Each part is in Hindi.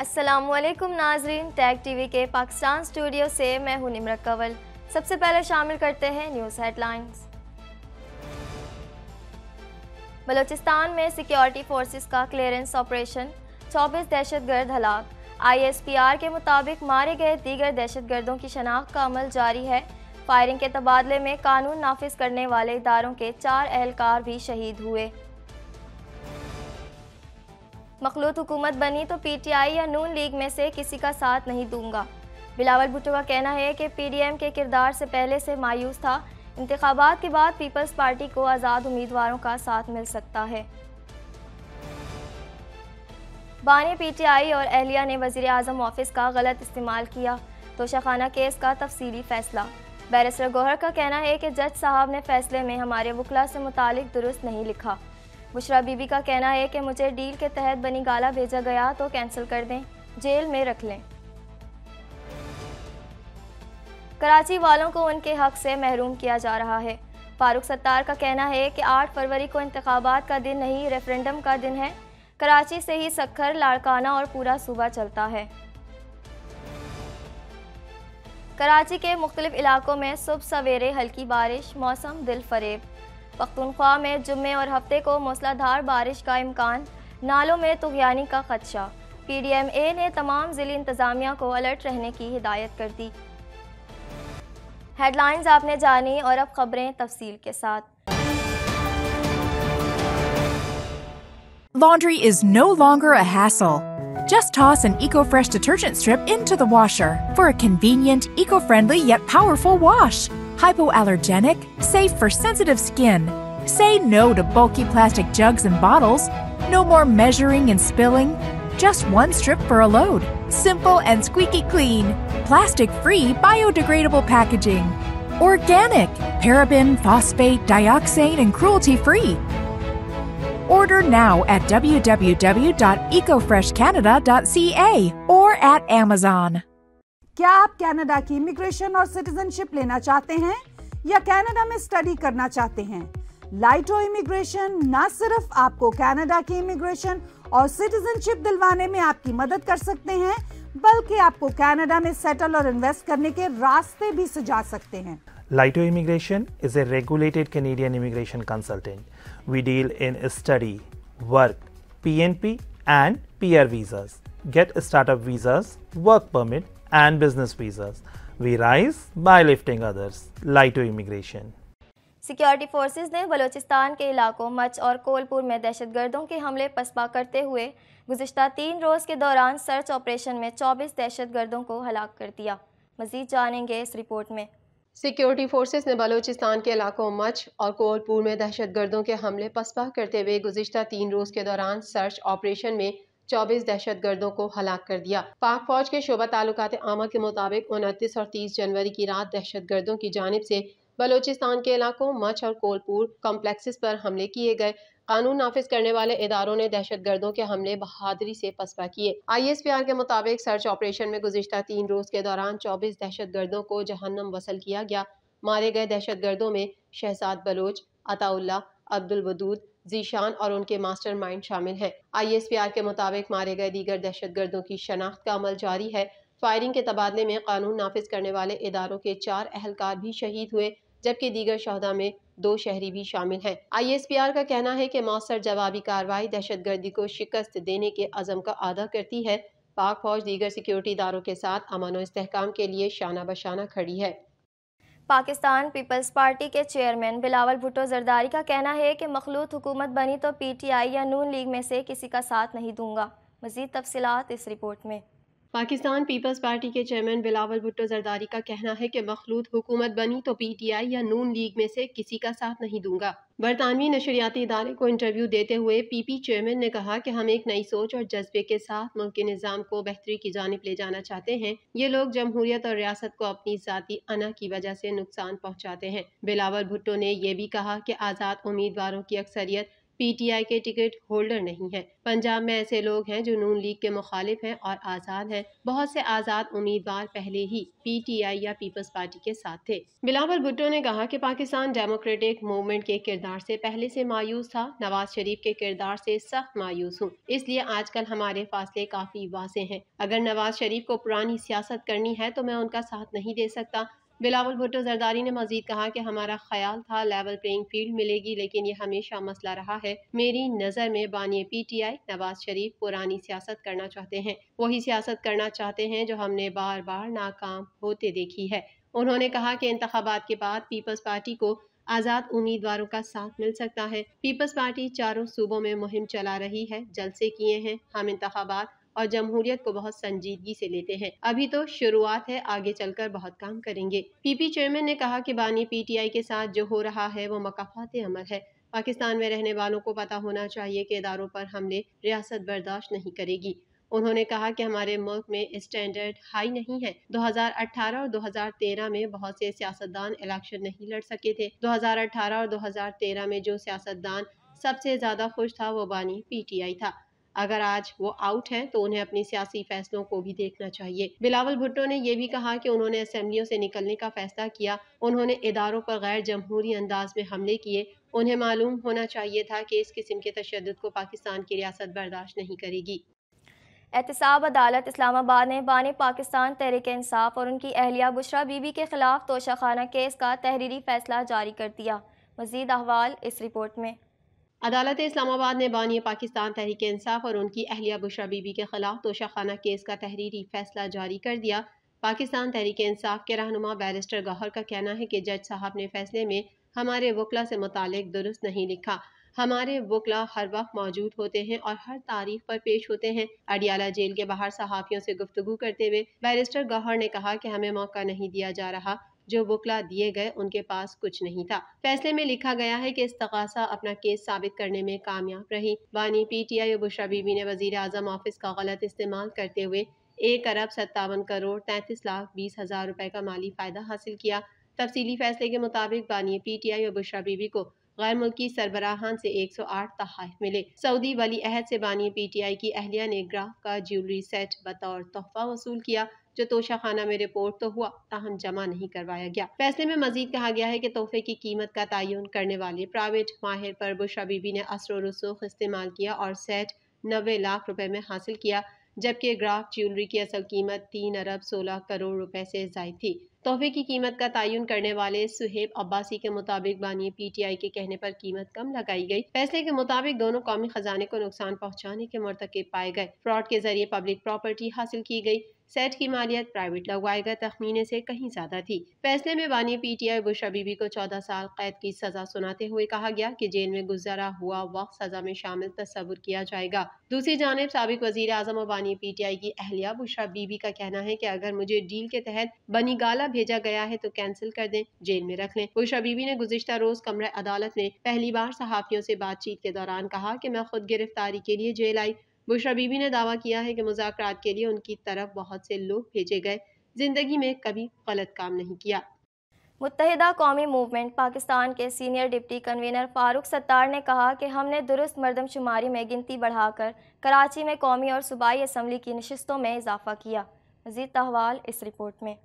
असलकुम नाजरीन टैग टीवी के पाकिस्तान स्टूडियो से मैं हूँ निमरत कंवल। सबसे पहले शामिल करते हैं न्यूज़ हेडलाइंस बलूचिस्तान में सिक्योरिटी फोर्सेस का क्लियरेंस ऑपरेशन 24 दहशतगर्द हलाक। आईएसपीआर के मुताबिक मारे गए दीगर दहशतगर्दों की शनाख्त का अमल जारी है। फायरिंग के तबादले में कानून नाफिज करने वाले इदारों के चार एहलकार भी शहीद हुए। मखलूत हुकूमत बनी तो पीटीआई या नून लीग में से किसी का साथ नहीं दूँगा। बिलावल भुट्टो का कहना है कि पीडीएम के किरदार से पहले से मायूस था। इंतबात के बाद पीपल्स पार्टी को आज़ाद उम्मीदवारों का साथ मिल सकता है। बानी पीटीआई और एहलिया ने वज़ीर अजम ऑफ़िस का गलत इस्तेमाल किया। तोशाखाना केस का तफसीली फैसला। बैरिस्टर गोहर का कहना है कि जज साहब ने फैसले में हमारे वकला से मुतालिक दुरुस्त नहीं लिखा। बुशरा बीबी का कहना है कि मुझे डील के तहत बनी गाला भेजा गया तो कैंसिल कर दें, जेल में रख लें। कराची वालों को उनके हक से महरूम किया जा रहा है। फारूक सत्तार का कहना है कि 8 फरवरी को इंतबात का दिन नहीं, रेफरेंडम का दिन है। कराची से ही सखर, लाड़काना और पूरा सूबा चलता है। कराची के मुख्तलिफ़ इलाकों में सुबह सवेरे हल्की बारिश, मौसम दिल फरेब पख्तूनख्वा में जुम्मे और हफ़्ते को मूसलाधार बारिश का इम्कान नालों में तुगयानी का खदशा पी डी एम ए ने तमाम ज़िली इंतज़ामिया को अलर्ट रहने की हिदायत कर दी हेडलाइंस आपने जानी और अब खबरें तफसील के साथ Laundry is no longer a hassle. Just toss an EcoFresh detergent strip into the washer for a convenient, eco-friendly yet powerful wash. Hypoallergenic, safe for sensitive skin. Say no to bulky plastic jugs and bottles. No more measuring and spilling. Just one strip for a load. Simple and squeaky clean. Plastic free, biodegradable packaging. Organic, paraben, phosphate, dioxane, and cruelty free. Order now at www.ecofreshcanada.ca or at Amazon. क्या आप कनाडा की इमिग्रेशन और सिटीजनशिप लेना चाहते हैं या कनाडा में स्टडी करना चाहते हैं लाइटो इमिग्रेशन न सिर्फ़ आपको कनाडा की इमिग्रेशन और सिटीजनशिप दिलवाने में आपकी मदद कर सकते हैं बल्कि आपको कनाडा में सेटल और इन्वेस्ट करने के रास्ते भी सुझा सकते हैं Lito Immigration is a regulated Canadian immigration consultant. We deal in study, work, PNP, and PR visas. Get startup visas, work permit, and business visas. We rise by lifting others. Lito Immigration. Security forces ने बलूचिस्तान के इलाकों मच और कोलपुर में दहशतगर्दों के हमले पसपा करते हुए गुजशत तीन रोज़ के दौरान सर्च ऑपरेशन में 24 दहशतगर्दों को हलाक कर दिया मजीद जानेंगे इस रिपोर्ट में सिक्योरिटी फोर्सेस ने बलूचिस्तान के इलाकों मच और कोलपुर में दहशतगर्दों के हमले पसपा करते हुए गुजशत तीन रोज़ के दौरान सर्च ऑपरेशन में चौबीस दहशत गर्दों को हलाक कर दिया। पाक फौज के शोबा ताल्लुकात आमा के मुताबिक उनतीस और तीस जनवरी की रात दहशत गर्दों की जानब से बलोचिस्तान के इलाकों मच और कोलपुर कॉम्प्लेक्सेस पर हमले किए गए। कानून नाफिज करने वाले इदारों ने दहशत गर्दों के हमले बहादुरी से पसपा किए। आई एस पी आर के मुताबिक सर्च ऑपरेशन में गुजशत तीन रोज के दौरान चौबीस दहशत गर्दों को जहन्नम वसल किया गया। मारे गए दहशत गर्दों में शहजाद बलोच अताउल्ला अब्दुल वदूद जीशान और उनके मास्टर माइंड शामिल हैं। आईएसपीआर के मुताबिक मारे गए दीगर दहशत गर्दों की शनाख्त का अमल जारी है। फायरिंग के तबादले में कानून नाफिज करने वाले इदारों के चार अहलकार भी शहीद हुए, जबकि दीगर शहदा में दो शहरी भी शामिल हैं। आई एस पी आर का कहना है कि मौसर जवाबी कार्रवाई दहशत गर्दी को शिकस्त देने के अज़म का आदा करती है। पाक फौज दीगर सिक्योरिटी इदारों के साथ अमन व इसकाम के लिए शाना बशाना खड़ी है। पाकिस्तान पीपल्स पार्टी के चेयरमैन बिलावल भुट्टो जरदारी का कहना है कि मखलूत हुकूमत बनी तो पीटीआई या नून लीग में से किसी का साथ नहीं दूँगा। मजीद तफसलत इस रिपोर्ट में। पाकिस्तान पीपल्स पार्टी के चेयरमैन बिलावल भुट्टो जरदारी का कहना है कि मखलूत हुकूमत बनी तो पीटीआई या नून लीग में से किसी का साथ नहीं दूँगा। बरतानवी नशरियाती इदारे को इंटरव्यू देते हुए पीपी चेयरमैन ने कहा कि हम एक नई सोच और जज्बे के साथ मुल्क के निज़ाम को बेहतरी की जानब ले जाना चाहते हैं। ये लोग जमहूरियत और रियासत को अपनी ज़ाती अना की वजह से नुकसान पहुँचाते हैं। बिलावल भुट्टो ने यह भी कहा कि आज़ाद उम्मीदवारों की अक्सरियत पीटीआई के टिकट होल्डर नहीं है। पंजाब में ऐसे लोग हैं जो नून लीग के मुखालिफ हैं और आज़ाद हैं। बहुत से आज़ाद उम्मीदवार पहले ही पीटीआई या पीपल्स पार्टी के साथ थे। बिलावल भुट्टो ने कहा कि पाकिस्तान डेमोक्रेटिक मूवमेंट के किरदार से पहले से मायूस था। नवाज़ शरीफ के किरदार से सख्त मायूस हूँ। इसलिए आजकल हमारे फासले काफ़ी वाजे हैं। अगर नवाज़ शरीफ को पुरानी सियासत करनी है तो मैं उनका साथ नहीं दे सकता। बिलावल भुट्टो जरदारी ने मजीद कहा कि हमारा ख्याल था लेवल प्लेइंग फ़ील्ड मिलेगी, लेकिन ये हमेशा मसला रहा है। मेरी नज़र में बानी पीटीआई नवाज़ शरीफ पुरानी सियासत करना चाहते हैं। वही सियासत करना चाहते हैं जो हमने बार बार नाकाम होते देखी है। उन्होंने कहा कि इंतबात के बाद पीपल्स पार्टी को आज़ाद उम्मीदवारों का साथ मिल सकता है। पीपल्स पार्टी चारों सूबों में मुहिम चला रही है, जलसे किए हैं। हम इंतबात और जमहूरियत को बहुत संजीदगी से लेते हैं। अभी तो शुरुआत है, आगे चलकर बहुत काम करेंगे। पीपी चेयरमैन ने कहा कि बानी पीटीआई के साथ जो हो रहा है, वो मकाफात अमल है। पाकिस्तान में रहने वालों को पता होना चाहिए कि इदारों पर हमले रियासत बर्दाश्त नहीं करेगी। उन्होंने कहा कि हमारे मुल्क में स्टैंडर्ड हाई नहीं है। 2018 और 2013 में बहुत से सियासतदान इलेक्शन नहीं लड़ सके थे। 2018 और 2013 में जो सियासतदान सबसे ज़्यादा खुश था, वो बानी पीटीआई था। अगर आज वो आउट हैं तो उन्हें अपनी सियासी फैसलों को भी देखना चाहिए। बिलावल भुट्टो ने यह भी कहा कि उन्होंने असम्बलियों से निकलने का फैसला किया। उन्होंने इदारों पर गैर जमहूरी अंदाज में हमले किए। उन्हें मालूम होना चाहिए था कि इस किस्म के तशद को पाकिस्तान की रियासत बर्दाश्त नहीं करेगी। एहतसाब, अदालत, इस्लामाबाद ने बानी पाकिस्तान तहरीक इंसाफ और उनकी अहलिया बुशरा बीबी के खिलाफ तोशाखाना केस का तहरीरी फैसला जारी कर दिया। मजीद अहवाल इस रिपोर्ट में। अदालत इस्लामाबाद ने बानी पाकिस्तान तहरीक इंसाफ और उनकी अहलिया बुशरा बीबी के खिलाफ तोशाखाना केस का तहरीरी फैसला जारी कर दिया। पाकिस्तान तहरीक इंसाफ के रहनुमा बैरिस्टर गौहर का कहना है कि जज साहब ने फैसले में हमारे वकला से मुतालिक दुरुस्त नहीं लिखा। हमारे वकला हर वक्त मौजूद होते हैं और हर तारीख पर पेश होते हैं। अडियाला जेल के बाहर सहाफ़ियों से गुफ्तु करते हुए बैरिस्टर गौहर ने कहा कि हमें मौका नहीं दिया जा रहा। जो बुकला दिए गए उनके पास कुछ नहीं था। फैसले में लिखा गया है कि इस्तगासा अपना केस साबित करने में कामयाब रही। बानी, पीटीआई और बुशरा बीबी ने वज़ीर आज़म ऑफ़िस का गलत इस्तेमाल करते हुए एक अरब सत्तावन करोड़ तैंतीस लाख बीस हज़ार रुपए का माली फ़ायदा हासिल किया। तफसीली फैसले के मुताबिक बानी, पीटीआई और बुशरा बीबी को गैर मुल्की सरबराहान से 108 तहाइफ मिले। सऊदी वली अहद से बानी, पीटीआई की अहलिया ने ग्राफ का ज्वेलरी सेट बतौर तोहफा वसूल किया। जो तोशा खाना में रिपोर्ट तो हुआ, ताहम जमा नहीं करवाया गया। फैसले में मजीद कहा गया है की तोहफे की कीमत का तयन करने वाले प्राइवेट माहिर पर बुशा बीबी ने असर रसूख इस्तेमाल किया और सेट नबे लाख रुपए में हासिल किया, जबकि ग्राफ ज्वेलरी की असल कीमत तीन अरब सोलह करोड़ रुपए से जायद थी। तोहफे की कीमत का तयन करने वाले सुहेब अब्बासी के मुताबिक बानी पीटीआई के कहने पर कीमत कम लगाई गई। फैसले के मुताबिक दोनों कौमी खजाने को नुकसान पहुँचाने के मरतकब पाए गए। फ्रॉड के ज़रिए पब्लिक प्रॉपर्टी हासिल की गई। सेट की मालियत प्राइवेट लगवाए गए तखमीने से कहीं ज़्यादा थी। फैसले में बानी पीटीआई बुशा बीबी को चौदह साल कैद की सजा सुनाते हुए कहा गया कि जेल में गुजारा हुआ वक्त सजा में शामिल तस्वुर किया जाएगा। दूसरी जानब सबक वज़ीर अजम और बानी पीटीआई की अहलिया बुशा बीबी का कहना है की अगर मुझे डील के तहत बनी गाला भेजा गया है तो कैंसिल कर दें, जेल में रख लें। बुशा बीबी ने गुजशत रोज कमरा अदालत में पहली बार सहाफियों से बातचीत के दौरान कहा कि मैं खुद गिरफ्तारी के लिए जेल आई। बुशरा बीबी ने दावा किया है कि मुजाकर के लिए उनकी तरफ़ बहुत से लोग भेजे गए। ज़िंदगी में कभी गलत काम नहीं किया। मुतहदा कौमी मूवमेंट पाकिस्तान के senior deputy convener Farooq Sattar ने कहा कि हमने दुरुस्त मरदमशुमारी में गिनती बढ़ाकर कराची में कौमी और सूबाई असम्बली की नशस्तों में इजाफा किया। मजीद अहवाल इस रिपोर्ट में।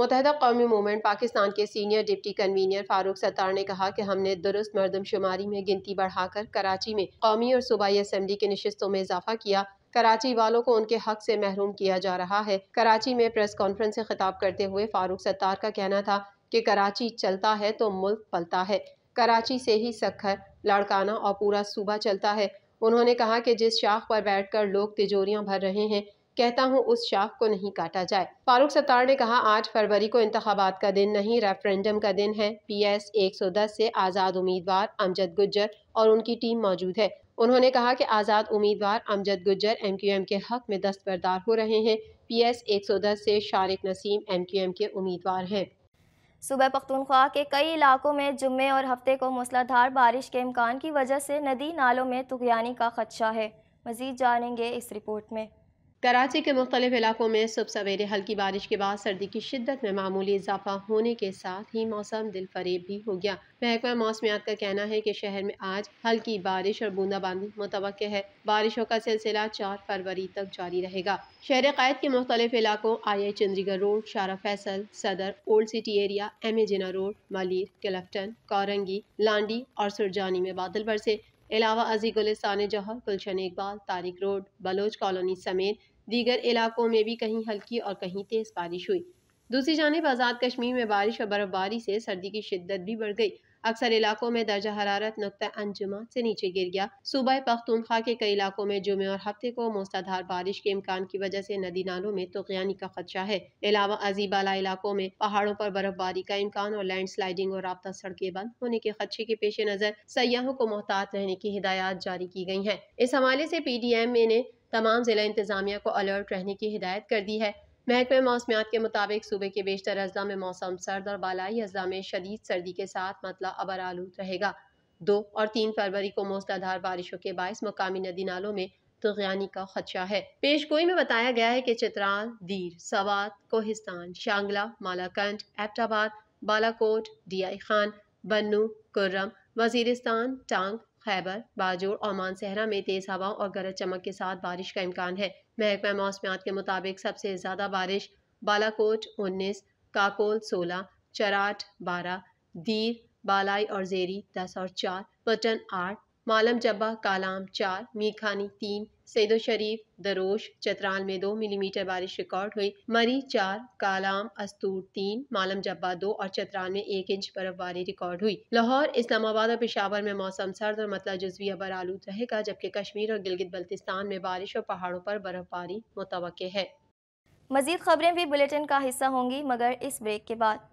मुतहदा कौमी मूवमेंट पाकिस्तान के senior deputy convener Farooq Sattar ने कहा कि हमने दुरुस्त मरदमशुमारी में गिनती बढ़ाकर कराची में कौमी और सूबाई असम्बली की नशस्तों में इजाफा किया। कराची वालों को उनके हक से महरूम किया जा रहा है। कराची में प्रेस कॉन्फ्रेंस से खिताब करते हुए फारूक सत्तार का कहना था कि कराची चलता है तो मुल्क पलता है। कराची से ही सखर, लाड़काना और पूरा सूबा चलता है। उन्होंने कहा कि जिस शाख पर बैठकर लोग तिजोरियाँ भर रहे हैं कहता हूँ, उस शाख को नहीं काटा जाए। फारूक सत्तार ने कहा, आठ फरवरी को इंतबात का दिन नहीं, रेफरेंडम का दिन है। पी एस एक सौ दस से आज़ाद उम्मीदवार अमजद गुज्जर और उनकी टीम मौजूद है। उन्होंने कहा कि आज़ाद उम्मीदवार Amjad Gujjar M Q M के हक में दस्तबरदार हो रहे हैं। पी एस एक सौ दस से Shariq Naseem M Q M के उम्मीदवार हैं। सुबह पख्तूनख्वा के कई इलाकों में जुम्मे और हफ़्ते को मूसलाधार बारिश के इम्कान की वजह से नदी नालों में तुगयानी का खदशा है। मजीद जानेंगे इस रिपोर्ट में। कराची के मुख्तलिफ़ इलाकों में सुबह सवेरे हल्की बारिश के बाद सर्दी की शिद्दत में मामूली इजाफा होने के साथ ही मौसम दिल फरेब भी हो गया। महकमा मौसमियात का कहना है कि शहर में आज हल्की बारिश और बूंदाबांदी मुतव है। बारिशों का सिलसिला चार फरवरी तक जारी रहेगा। शहर कैद के मुख्तलिफ़ इलाकों आई आई Chandigarh road, Shahra Faisal, Saddar, old city area, M A Jinnah road, Malir, Clifton, Korangi, Landhi और सुरजानी में बादल बरसे। अलावा अजी गुलिस्तान जौहर गुलशन इकबाल तारिक रोड, बलोच कॉलोनी समेत दीगर इलाकों में भी कहीं हल्की और कहीं तेज़ बारिश हुई। दूसरी जानब आज़ाद कश्मीर में बारिश और बर्फबारी से सर्दी की शिद्दत भी बढ़ गई। अक्सर इलाकों में दर्जा हरारत नुकता अंजुमा से नीचे गिर गया। सूबह पख्तूनख्वा के कई इलाकों में जुमे और हफ़्ते को मूसलाधार बारिश के इम्कान की वजह से नदी नालों में तुगयानी का खदशा है। अलावा अजीबाला इलाकों में पहाड़ों पर बर्फबारी का इम्कान और लैंड स्लाइडिंग और रबता सड़कें बंद होने के खदशे के पेश नज़र सयाहों को मोहतात रहने की हिदायत जारी की गई हैं। इस हवाले से पी डी एम ए ने तमाम जिला इंतजामिया को अलर्ट रहने की हिदायत कर दी है। महकमे मौसमियात के मुताबिक सूबे के बेशतर अजला में मौसम सर्द और बालाई, अजला में शदीद सर्दी के साथ मतला अबर आलूद रहेगा। दो और तीन फरवरी को मूसलाधार बारिशों के बायस मकामी नदी नालों में तुगयानी का खदशा है। पेश गोई में बताया गया है कि चित्राल, दीर, सवात, कोहिस्तान, शांगला, मालाकंड, एबटाबाद, बालाकोट डियाई खान, बन्नू, कुर्रम वजीरिस्तान टांग खैबर, बाजोड़ और मानसहरा में तेज हवाओं और गरज चमक के साथ बारिश का इम्कान है। महकमा मौसमियात के मुताबिक सबसे ज़्यादा बारिश बालाकोट, उन्नीस, काकोल, सोलह, चराट, बारह, दीर, बालाई और जेरी, दस और चार पटन आठ मालम जब्बा कालाम चार, मीरखानी तीन, सैदो शरीफ, दरोश, चतराल में दो मिलीमीटर बारिश रिकॉर्ड हुई। मरी चार, कालाम अस्तूर तीन, मालम जब्बा दो और चतराल में एक इंच बर्फबारी रिकॉर्ड हुई। लाहौर, इस्लामाबाद और पेशावर में मौसम सर्द और मतलब जज्वी अबर आलूद रहेगा, जबकि कश्मीर और गिलगित बल्तिस्तान में बारिश और पहाड़ों पर बर्फबारी मुतव है। मजीद खबरें भी बुलेटिन का हिस्सा होंगी, मगर इस ब्रेक के बाद।